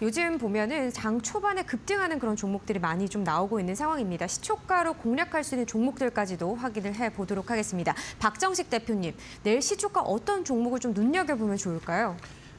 요즘 보면은 장 초반에 급등하는 그런 종목들이 많이 좀 나오고 있는 상황입니다. 시초가로 공략할 수 있는 종목들까지도 확인을 해 보도록 하겠습니다. 박정식 대표님, 내일 시초가 어떤 종목을 좀 눈여겨보면 좋을까요?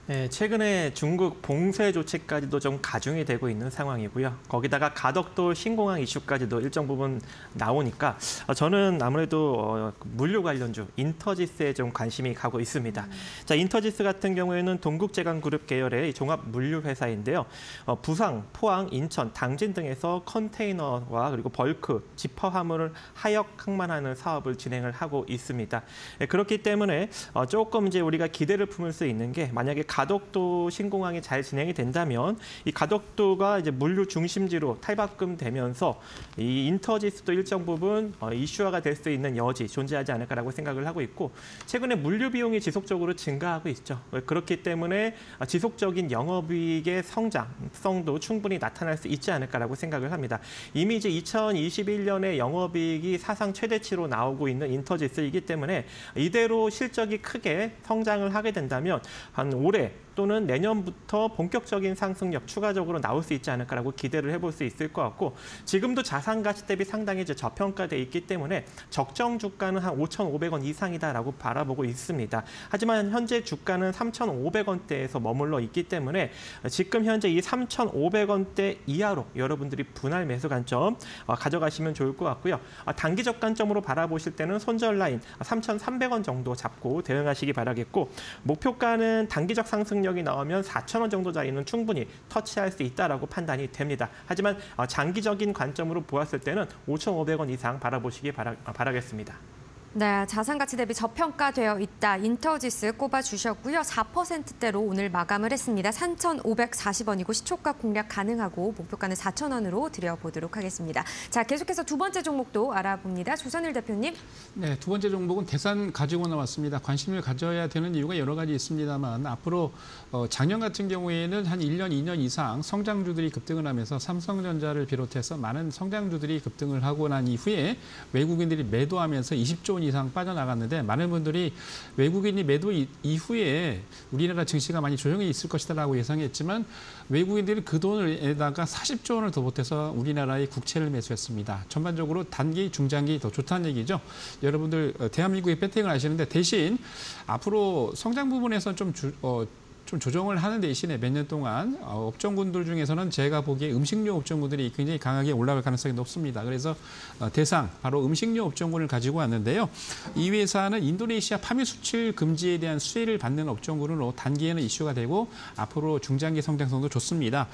네, 최근에 중국 봉쇄 조치까지도 좀 가중이 되고 있는 상황이고요. 거기다가 가덕도 신공항 이슈까지도 일정 부분 나오니까 어, 저는 아무래도 어, 물류 관련주 인터지스에 좀 관심이 가고 있습니다. 음. 자, 인터지스 같은 경우에는 동국제강그룹 계열의 종합 물류 회사인데요. 어, 부상, 포항, 인천, 당진 등에서 컨테이너와 그리고 벌크, 지퍼 화물을 하역 항만하는 사업을 진행을 하고 있습니다. 네, 그렇기 때문에 조금 이제 우리가 기대를 품을 수 있는 게 만약에 가 덕도 신공항이 잘 진행이 된다면 이 가덕도가 이제 물류 중심지로 탈바꿈 되면서 이 인터지스도 일정 부분 어, 이슈화가 될 수 있는 여지 존재하지 않을까라고 생각을 하고 있고 최근에 물류 비용이 지속적으로 증가하고 있죠. 그렇기 때문에 지속적인 영업이익의 성장성도 충분히 나타날 수 있지 않을까라고 생각을 합니다. 이미 이제 2021년에 영업이익이 사상 최대치로 나오고 있는 인터지스이기 때문에 이대로 실적이 크게 성장을 하게 된다면 한 올해 또는 내년부터 본격적인 상승력 추가적으로 나올 수 있지 않을까라고 기대를 해볼 수 있을 것 같고 지금도 자산 가치 대비 상당히 이제 저평가돼 있기 때문에 적정 주가는 한 5,500원 이상이다라고 바라보고 있습니다. 하지만 현재 주가는 3,500원대에서 머물러 있기 때문에 지금 현재 이 3,500원대 이하로 여러분들이 분할 매수 관점 어, 가져가시면 좋을 것 같고요. 어, 단기적 관점으로 바라보실 때는 손절 라인 3,300원 정도 잡고 대응하시기 바라겠고 목표가는 단기적 상승력 가격이 나오면 4천 원 정도 자리는 충분히 터치할 수 있다라고 판단이 됩니다. 하지만 어, 장기적인 관점으로 보았을 때는 5,500원 이상 바라보시기 바라, 어, 바라겠습니다. 네, 자산 가치 대비 저평가되어 있다. 인터지스 꼽아 주셨고요. 4%대로 오늘 마감을 했습니다. 3,540원이고 시초가 공략 가능하고 목표가는 4,000원으로 드려보도록 하겠습니다. 자, 계속해서 두 번째 종목도 알아봅니다. 조선일 대표님. 네, 두 번째 종목은 대산 가지고 나왔습니다. 관심을 가져야 되는 이유가 여러 가지 있습니다만 앞으로 어, 작년 같은 경우에는 한 1년, 2년 이상 성장주들이 급등을 하면서 삼성전자를 비롯해서 많은 성장주들이 급등을 하고 난 이후에 외국인들이 매도하면서 20조 원 이상 빠져나갔는데 많은 분들이 외국인이 매도 이후에 우리나라 증시가 많이 조정이 있을 것이다라고 예상했지만 외국인들이 그 돈을에다가 40조 원을 더 보태서 우리나라의 국채를 매수했습니다. 전반적으로 단기, 중장기 더 좋다는 얘기죠. 여러분들 어, 대한민국의 배팅을 아시는데 대신 앞으로 성장 부분에서 좀 주, 어, 좀 조정을 하는 대신에 몇 년 동안 어, 업종군들 중에서는 제가 보기에 음식료 업종군들이 굉장히 강하게 올라갈 가능성이 높습니다. 그래서 어, 대상 바로 음식료 업종군을 가지고 왔는데요. 이 회사는 인도네시아 파묘 수출 금지에 대한 수혜를 받는 업종군으로 단기에는 이슈가 되고 앞으로 중장기 성장성도 좋습니다.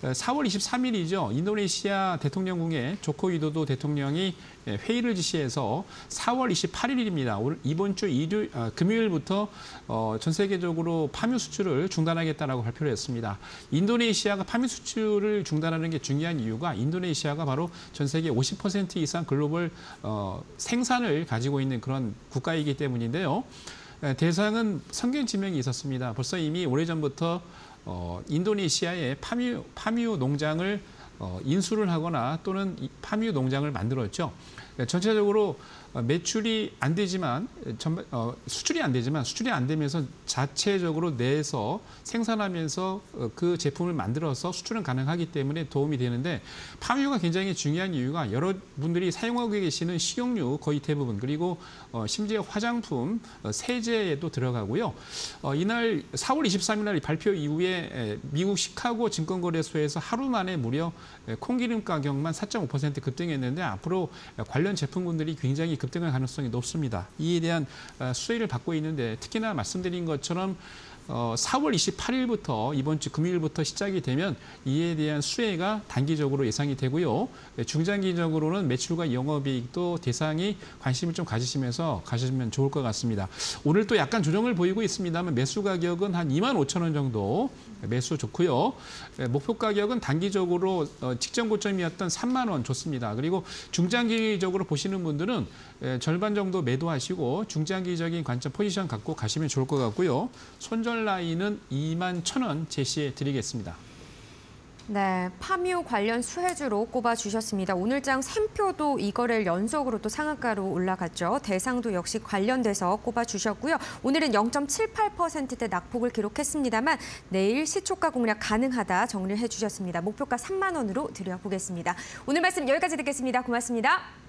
4월 어, 23일이죠. 인도네시아 대통령궁에 조코 위도도 대통령이 예, 회의를 지시해서 4월 28일입니다. 이번 주 일요일, 아, 금요일부터 어, 전 세계적으로 파묘 수출을 중단하겠다라고 발표를 했습니다. 인도네시아가 파묘 수출을 중단하는 게 중요한 이유가 인도네시아가 바로 전 세계 50% 이상 글로벌 어, 생산을 가지고 있는 그런 국가이기 때문인데요. 예, 대상은 성경 지명이 있었습니다. 벌써 이미 오래전부터 어, 인도네시아의 파뮤, 파뮤 농장을 어, 인수를 하거나 또는 파뮤 농장을 만들었죠. 전체적으로 어, 매출이 안 되지만 어, 수출이 안 되지만 수출이 안 되면서 자체적으로 내에서 생산하면서 어, 그 제품을 만들어서 수출은 가능하기 때문에 도움이 되는데 파묘가 굉장히 중요한 이유가 여러분들이 사용하고 계시는 식용유 거의 대부분 그리고 심지어 화장품, 세제에도 들어가고요. 이날 4월 23일 날 발표 이후에 미국 시카고 증권거래소에서 하루 만에 무려 콩기름 가격만 4.5% 급등했는데 앞으로 관련 제품군들이 굉장히 급등할 가능성이 높습니다. 이에 대한 어, 수혜를 받고 있는데 특히나 말씀드린 것처럼 어, 4월 28일부터 이번 주 금요일부터 시작이 되면 이에 대한 수혜가 단기적으로 예상이 되고요. 네, 중장기적으로는 매출과 영업이익도 대상이 관심을 좀 가지시면서 가시면 좋을 것 같습니다. 오늘 또 약간 조정을 보이고 있습니다만 매수 가격은 한 2만 5천 원 정도 매수 좋고요. 네, 목표 가격은 단기적으로 어, 직전 고점이었던 3만 원 좋습니다. 그리고 중장기적으로 보시는 분들은 네, 절반 정도 매도하시고 중장기적인 관점 포지션 갖고 가시면 좋을 것 같고요. 손절 라인은 2만 1천 원 제시해 드리겠습니다. 네, 파묘 관련 수혜주로 꼽아주셨습니다. 오늘장 샘표도 이 거래일 연속으로 또 상한가로 올라갔죠. 대상도 역시 관련돼서 꼽아주셨고요. 오늘은 0.78%대 낙폭을 기록했습니다만 내일 시초가 공략 가능하다 정리를 해주셨습니다. 목표가 3만 원으로 드려보겠습니다. 오늘 말씀 여기까지 듣겠습니다. 고맙습니다.